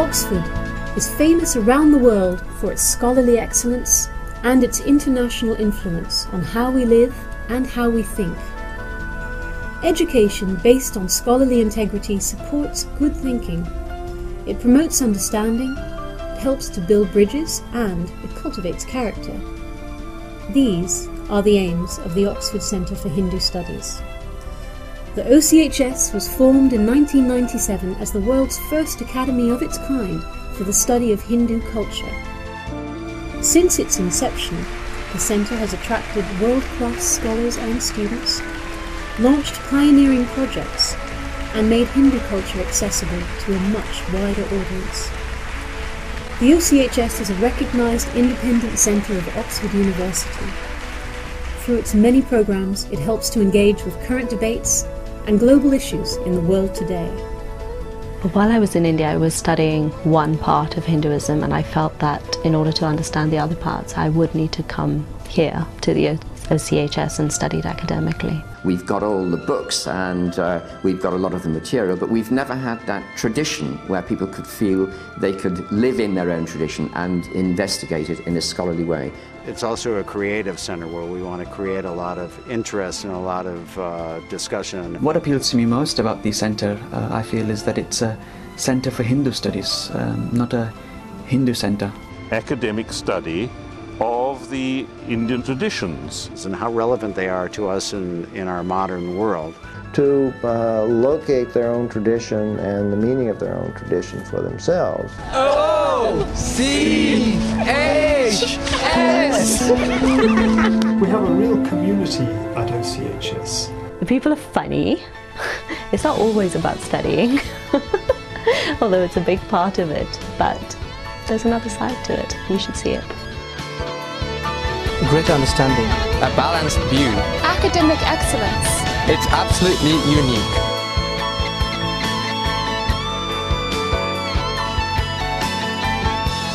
Oxford is famous around the world for its scholarly excellence and its international influence on how we live and how we think. Education based on scholarly integrity supports good thinking. It promotes understanding, helps to build bridges, and it cultivates character. These are the aims of the Oxford Centre for Hindu Studies. The OCHS was formed in 1997 as the world's first academy of its kind for the study of Hindu culture. Since its inception, the Centre has attracted world class scholars and students, launched pioneering projects, and made Hindu culture accessible to a much wider audience. The OCHS is a recognised independent centre of Oxford University. Through its many programmes, it helps to engage with current debates and global issues in the world today. While I was in India, I was studying one part of Hinduism, and I felt that in order to understand the other parts, I would need to come here to the OCHS and study it academically. We've got all the books and uh, we've got a lot of the material, but we've never had that tradition where people could feel they could live in their own tradition and investigate it in a scholarly way. It's also a creative center where we want to create a lot of interest and a lot of uh, discussion. What appeals to me most about the center, uh, I feel, is that it's a center for Hindu studies, um, not a Hindu center. Academic study of the Indian traditions. And how relevant they are to us in, in our modern world. To uh, locate their own tradition and the meaning of their own tradition for themselves. O C H S. We have a real community at OCHS. The people are funny. It's not always about studying, although it's a big part of it, but there's another side to it. You should see it greater understanding, a balanced view, academic excellence. It's absolutely unique.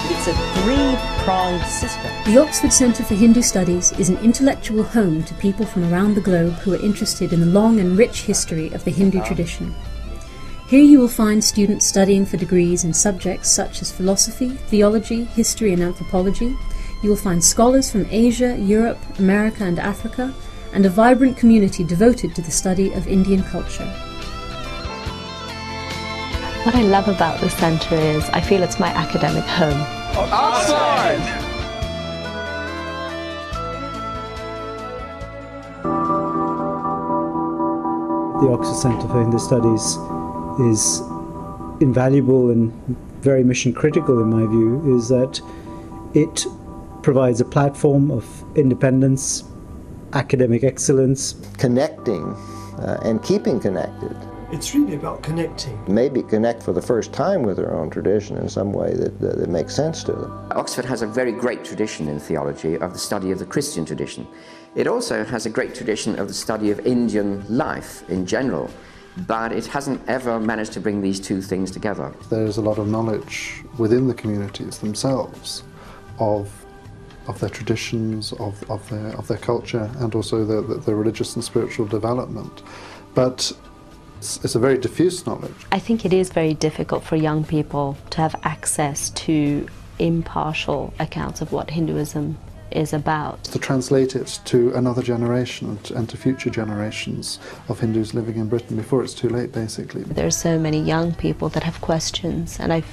It's a three-pronged system. The Oxford Centre for Hindu Studies is an intellectual home to people from around the globe who are interested in the long and rich history of the Hindu tradition. Here you will find students studying for degrees in subjects such as philosophy, theology, history and anthropology, you will find scholars from Asia, Europe, America, and Africa, and a vibrant community devoted to the study of Indian culture. What I love about the centre is I feel it's my academic home. Outside! The Oxford Centre for Hindu Studies is invaluable and very mission critical in my view is that it provides a platform of independence, academic excellence, connecting uh, and keeping connected. It's really about connecting. Maybe connect for the first time with their own tradition in some way that, that, that makes sense to them. Oxford has a very great tradition in theology of the study of the Christian tradition. It also has a great tradition of the study of Indian life in general but it hasn't ever managed to bring these two things together. There's a lot of knowledge within the communities themselves of of their traditions, of, of, their, of their culture, and also their, their religious and spiritual development. But it's, it's, a very diffuse knowledge. I think it is very difficult for young people to have access to impartial accounts of what Hinduism is about. To translate it to another generation and to future generations of Hindus living in Britain before it's too late, basically. There are so many young people that have questions, and I,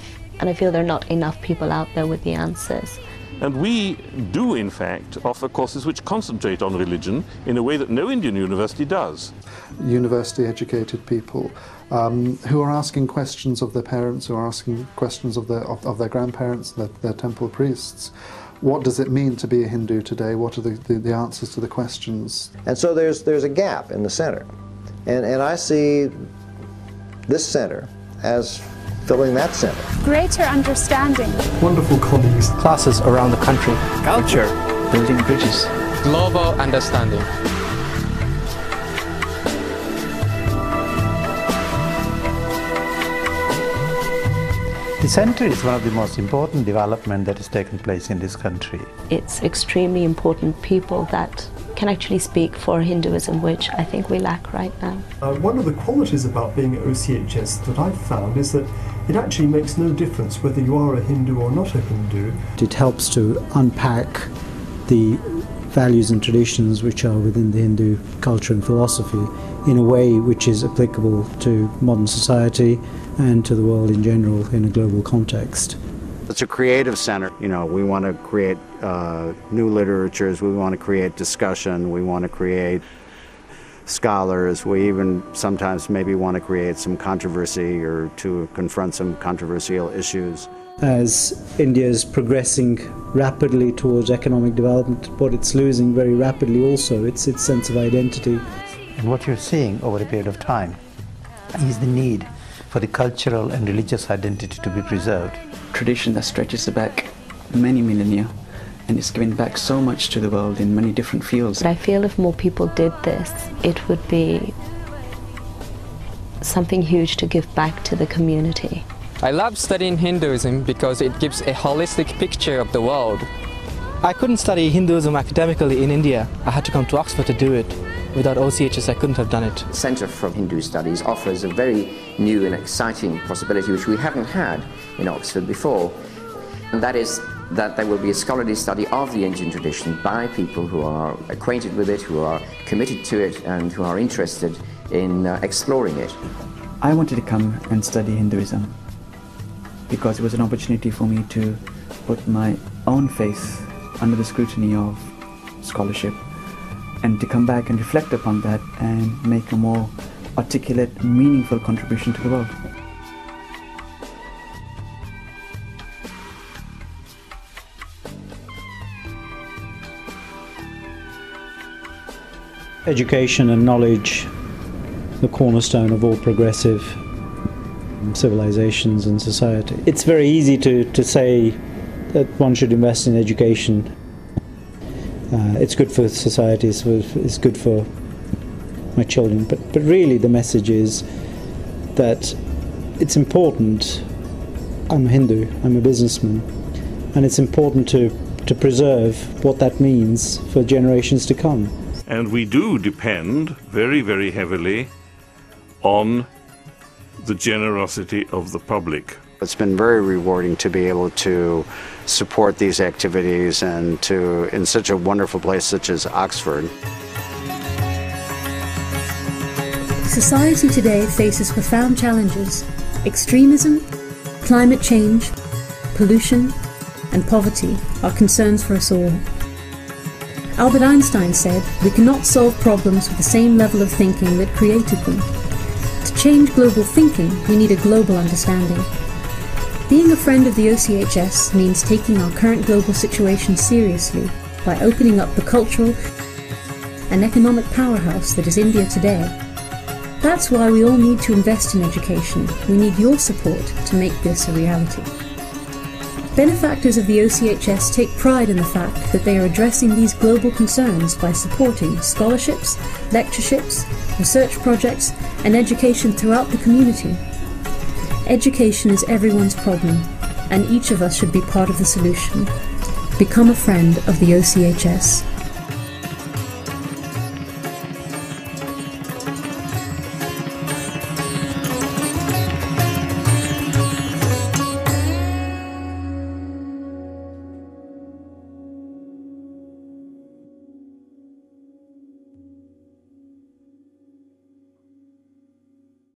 and I feel there are not enough people out there with the answers. And we do, in fact, offer courses which concentrate on religion in a way that no Indian university does. University educated people um, who are asking questions of their parents, who are asking questions of their, of, of their grandparents, their, their, temple priests. What does it mean to be a Hindu today? What are the, the, the answers to the questions? And so there's, there's a gap in the center. And, and I see this center as filling that center. Greater understanding. Wonderful colleagues. Classes around the country. Culture. Building bridges. Global understanding. The centre is one of the most important development that has taken place in this country. It's extremely important people that can actually speak for Hinduism, which I think we lack right now. Uh, one of the qualities about being at OCHS that I've found is that it actually makes no difference whether you are a Hindu or not a Hindu. It helps to unpack the values and traditions which are within the Hindu culture and philosophy in a way which is applicable to modern society and to the world in general in a global context. It's a creative center. You know, we want to create uh, new literatures, we want to create discussion, we want to create scholars. We even sometimes maybe want to create some controversy or to confront some controversial issues. As India is progressing rapidly towards economic development, what it's losing very rapidly also, it's its sense of identity. And what you're seeing over a period of time is the need for the cultural and religious identity to be preserved. Tradition that stretches back many millennia and it's giving back so much to the world in many different fields. But I feel if more people did this, it would be something huge to give back to the community. I love studying Hinduism because it gives a holistic picture of the world. I couldn't study Hinduism academically in India. I had to come to Oxford to do it. Without OCHS, I couldn't have done it. The Centre for Hindu Studies offers a very new and exciting possibility which we haven't had in Oxford before, and that is that there will be a scholarly study of the Indian tradition by people who are acquainted with it, who are committed to it, and who are interested in uh, exploring it. I wanted to come and study Hinduism because it was an opportunity for me to put my own faith under the scrutiny of scholarship and to come back and reflect upon that and make a more articulate, meaningful contribution to the world. Education and knowledge, the cornerstone of all progressive civilizations and society. It's very easy to, to say that one should invest in education. Uh, it's good for society, it's, it's good for my children, but, but really the message is that it's important. I'm a Hindu, I'm a businessman, and it's important to, to preserve what that means for generations to come. And we do depend very, very heavily on the generosity of the public. It's been very rewarding to be able to support these activities and to in such a wonderful place such as Oxford. Society today faces profound challenges extremism, climate change, pollution, and poverty are concerns for us all. Albert Einstein said, We cannot solve problems with the same level of thinking that created them. To change global thinking, we need a global understanding. Being a friend of the OCHS means taking our current global situation seriously by opening up the cultural and economic powerhouse that is India today. That's why we all need to invest in education. We need your support to make this a reality. Benefactors of the OCHS take pride in the fact that they are addressing these global concerns by supporting scholarships, lectureships, research projects, and education throughout the community. Education is everyone's problem, and each of us should be part of the solution. Become a friend of the OCHS.